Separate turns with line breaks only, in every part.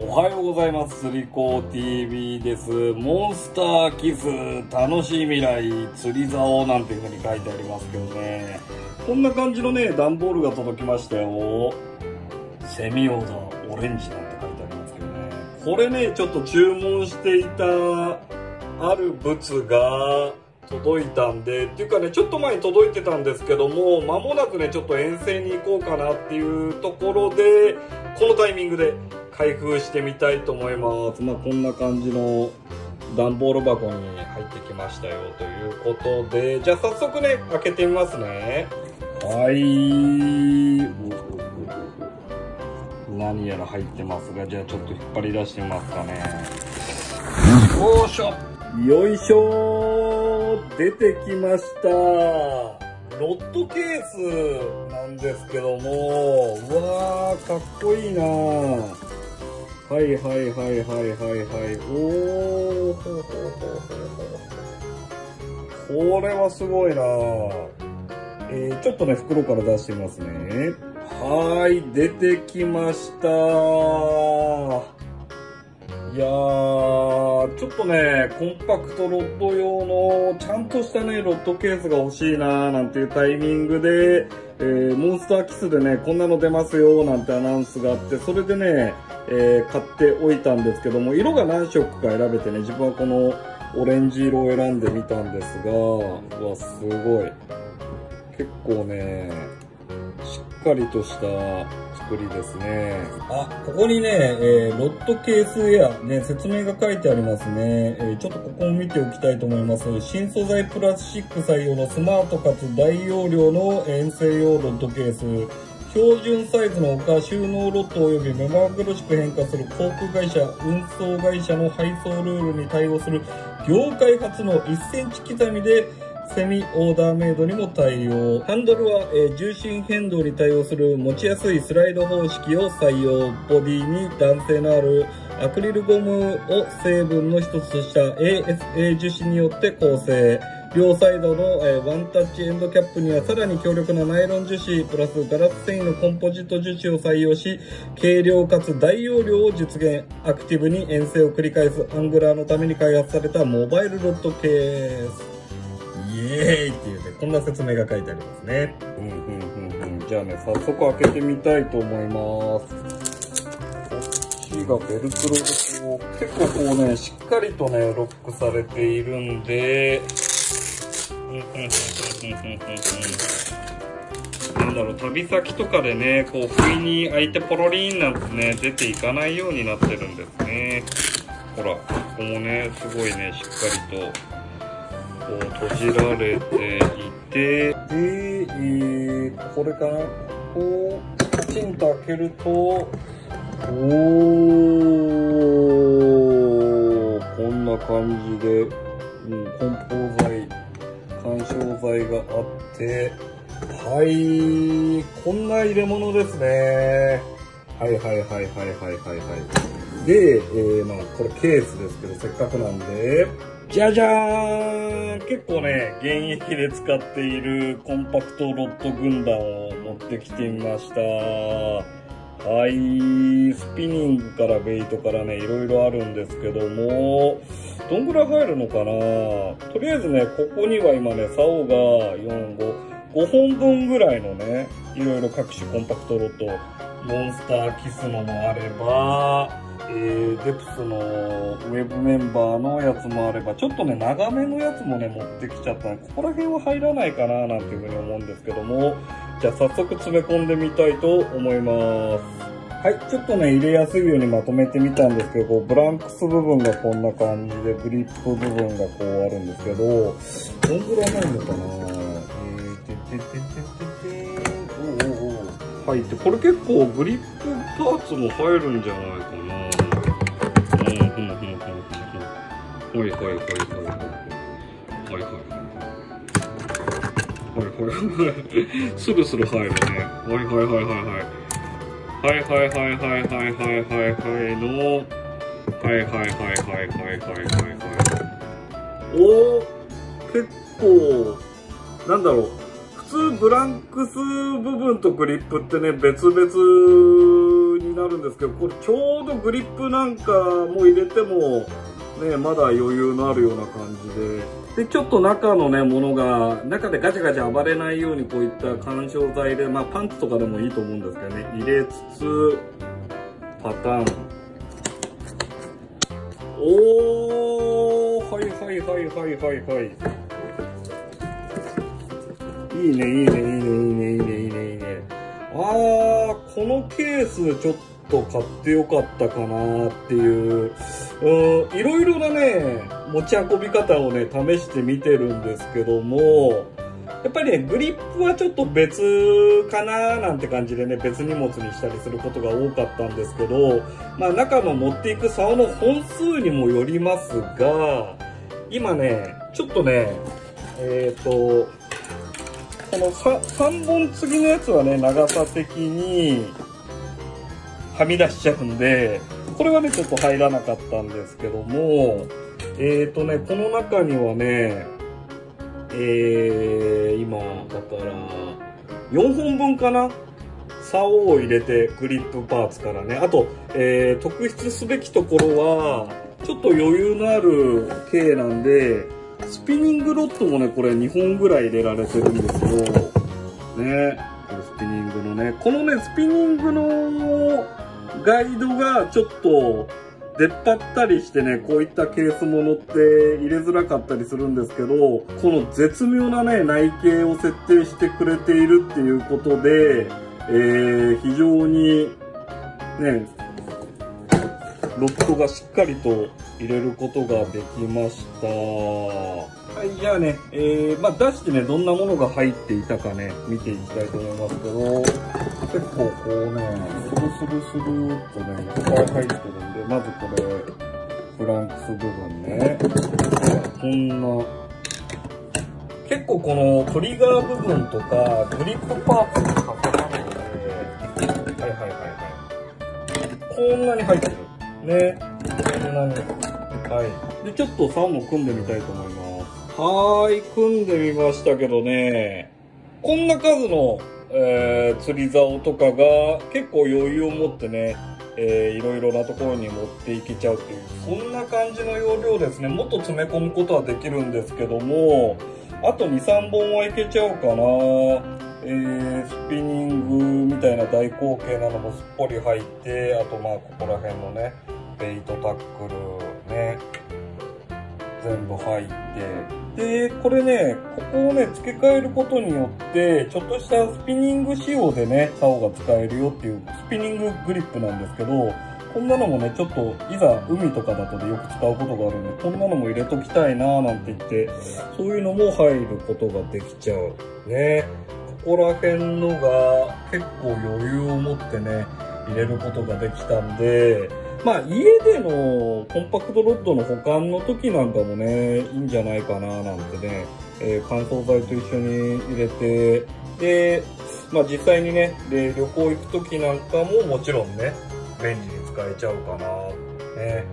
おはようございます。釣り子 TV です。モンスターキス、楽しい未来、釣り竿なんていう風に書いてありますけどね。こんな感じのね、段ボールが届きましたよ。セミオーダー、オレンジなんて書いてありますけどね。これね、ちょっと注文していた、ある物が、届いたんで、っていうかね、ちょっと前に届いてたんですけども、間もなくね、ちょっと遠征に行こうかなっていうところで、このタイミングで開封してみたいと思います。まあ、こんな感じの段ボール箱に入ってきましたよということで、じゃあ早速ね、開けてみますね。はい。何やら入ってますが、じゃあちょっと引っ張り出してみますかね。よいしょよいしょ出てきましたロッドケースなんですけども、うわー、かっこいいなはいはいはいはいはいはい。おー、ほうほほほこれはすごいなえー、ちょっとね、袋から出してみますね。はーい、出てきましたいやー、ちょっとね、コンパクトロッド用の、ちゃんとしたね、ロッドケースが欲しいなーなんていうタイミングで、えー、モンスターキスでね、こんなの出ますよなんてアナウンスがあって、それでね、えー、買っておいたんですけども、色が何色か選べてね、自分はこのオレンジ色を選んでみたんですが、うわ、すごい。結構ね、しっかりとした作りですね。あ、ここにね、えー、ロッドケースエア、ね、説明が書いてありますね。えー、ちょっとここを見ておきたいと思います。新素材プラスチック採用のスマートかつ大容量の遠征用ロッドケース。標準サイズのほか収納ロッド及び目まぐるしく変化する航空会社、運送会社の配送ルールに対応する業界初の1センチ刻みでセミオーダーメイドにも対応。ハンドルは、え重心変動に対応する持ちやすいスライド方式を採用。ボディに弾性のあるアクリルゴムを成分の一つとした ASA 樹脂によって構成。両サイドの、えーワンタッチエンドキャップにはさらに強力なナイロン樹脂プラスガラス繊維のコンポジット樹脂を採用し、軽量かつ大容量を実現。アクティブに遠征を繰り返すアングラーのために開発されたモバイルロッドケース。イエーイっていうね、こんな説明が書いてありますね。うん、うん、うん、うん。じゃあね、早速開けてみたいと思います。こっちがベルクロでこう、結構こうね、しっかりとね、ロックされているんで、なんだろう、旅先とかでね、こう、不意に開いてポロリンなんてね、出ていかないようになってるんですね。ほら、ここもね、すごいね、しっかりと、こう閉じられていて、で、えー、これかな？こう、カチンと開けると、おー、こんな感じで、うん、梱包材、干渉剤があって、はい、こんな入れ物ですね。はいはいはいはいはいはいはい。で、えー、まあこれケースですけど、せっかくなんで、じゃじゃーん結構ね、現役で使っているコンパクトロッド軍団を持ってきてみました。はい、スピニングからベイトからね、いろいろあるんですけども、どんぐらい入るのかな？とりあえずね、ここには今ね、竿が4、5、5本分ぐらいのね、いろいろ各種コンパクトロッド、モンスターキスのもあれば、えー、デプスのウェブメンバーのやつもあれば、ちょっとね、長めのやつもね、持ってきちゃった。ここら辺は入らないかな、なんていうふうに思うんですけども、じゃあ早速詰め込んでみたいと思います。はい、ちょっとね、入れやすいようにまとめてみたんですけど、こうブランクス部分がこんな感じで、グリップ部分がこうあるんですけど、どんぐらい入るのかな？えー、ててててててー、おおおう入って、これ結構グリップパーツも入るんじゃないかな。うん、うん、うん、うん、うん。はいはいはいはスルスル入るね。はいはいはいはいはい。はいはいはいはいはいはいはいはいの。はいはいはいはいはいはいはいはい。おー、結構、なんだろう。普通ブランクス部分とグリップってね、別々になるんですけど、これちょうどグリップなんかも入れても、ね、まだ余裕のあるような感じで。で、ちょっと中のね、ものが、中でガチャガチャ暴れないようにこういった干渉剤で、まあパンツとかでもいいと思うんですけどね、入れつつ、パターン。おー、はいはいはいはいはいはい。いいね、いいね、いいね、いいね、いいね、いいね、いいね、いいね。あー、このケースちょっと買ってよかったかなっていう、うん、いろいろなね、持ち運び方をね、試してみてるんですけども、やっぱりね、グリップはちょっと別かななんて感じでね、別荷物にしたりすることが多かったんですけど、まあ中の持っていく竿の本数にもよりますが、今ね、ちょっとね、えっ、ー、と、この 3, 3本継ぎのやつはね、長さ的にはみ出しちゃうんで、これはね、ちょっと入らなかったんですけども、え、ー、とね、この中にはね、えー、今、だから、4本分かな？竿を入れて、グリップパーツからね。あと、えー、特筆すべきところは、ちょっと余裕のある径なんで、スピニングロッドもね、これ2本ぐらい入れられてるんですよ。ね。これスピニングのね。このね、スピニングのガイドがちょっと出っ張ったりしてね、こういったケースものって入れづらかったりするんですけど、この絶妙なね、内径を設定してくれているっていうことで、えー、非常にね、ロットがしっかりと入れることができました。はい、じゃあね、えー、まあ出してね、どんなものが入っていたかね、見ていきたいと思いますけど、結構こうね、スルスルスルーっとね、いっぱい入ってるんで、まずこれ、フランクス部分ね。こんな、結構このトリガー部分とか、グリップパーツに挟まるので、はいはいはいはい。こんなに入ってる。ね。こんなに。はい。で、ちょっと竿も組んでみたいと思います。はーい、組んでみましたけどね、こんな数の、えー、釣り竿とかが結構余裕を持ってね、えー、いろいろなところに持っていけちゃうっていう、そんな感じの要領ですね。もっと詰め込むことはできるんですけども、あと2、3本はいけちゃうかな。えー、スピニングみたいな大口径なのもすっぽり入って、あとまあここら辺のね、ベイトタックルね、全部入って、で、これね、ここをね、付け替えることによって、ちょっとしたスピニング仕様でね、竿が使えるよっていうスピニンググリップなんですけど、こんなのもね、ちょっと、いざ海とかだとでよく使うことがあるんで、こんなのも入れときたいなーなんて言って、そういうのも入ることができちゃう。ね。ここら辺のが結構余裕を持ってね、入れることができたんで、まあ家でのコンパクトロッドの保管の時なんかもね、いいんじゃないかななんてね、えー、乾燥剤と一緒に入れて、で、まあ実際にね、で旅行行く時なんかももちろんね、便利に使えちゃうかな。ね、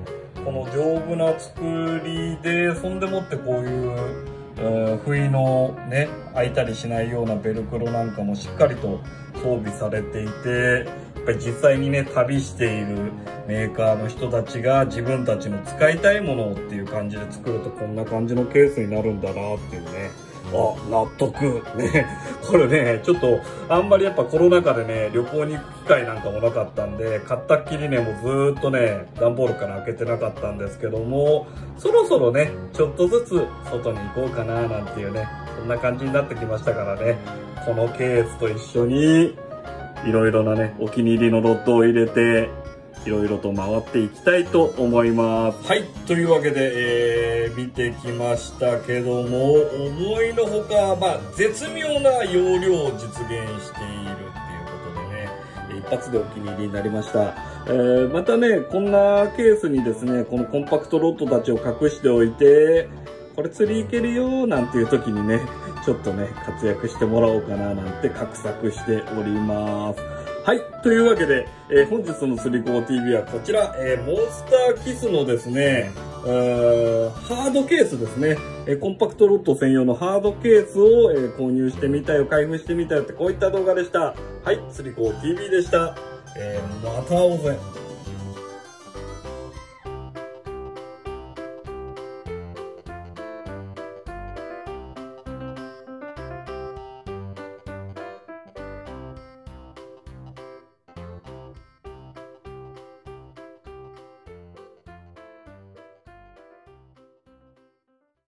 この丈夫な作りで、そんでもってこういう不意のね、開いたりしないようなベルクロなんかもしっかりと装備されていて、ぱり実際にね、旅しているメーカーの人たちが自分たちの使いたいものをっていう感じで作るとこんな感じのケースになるんだなっていうね。あ、納得。ね。これね、ちょっと、あんまりやっぱコロナ禍でね、旅行に行く機会なんかもなかったんで、買ったっきりね、もうずっとね、段ボールから開けてなかったんですけども、そろそろね、ちょっとずつ外に行こうかななんていうね、そんな感じになってきましたからね、このケースと一緒に、いろいろなね、お気に入りのロッドを入れて、いろいろと回っていきたいと思います。はい。というわけで、えー、見てきましたけども、思いのほか、まあ、絶妙な容量を実現しているっていうことでね、一発でお気に入りになりました。えー、またね、こんなケースにですね、このコンパクトロッドたちを隠しておいて、これ釣り行けるよなんていう時にね、ちょっとね、活躍してもらおうかななんて画策しております。はい。というわけで、えー、本日のスリコー TV はこちら、えー、モンスターキスのですね、ハードケースですね、えー、コンパクトロット専用のハードケースを、え購入してみたよ、開封してみたよってこういった動画でした。はい。スリコー TV でした。えー、また会おうぜ。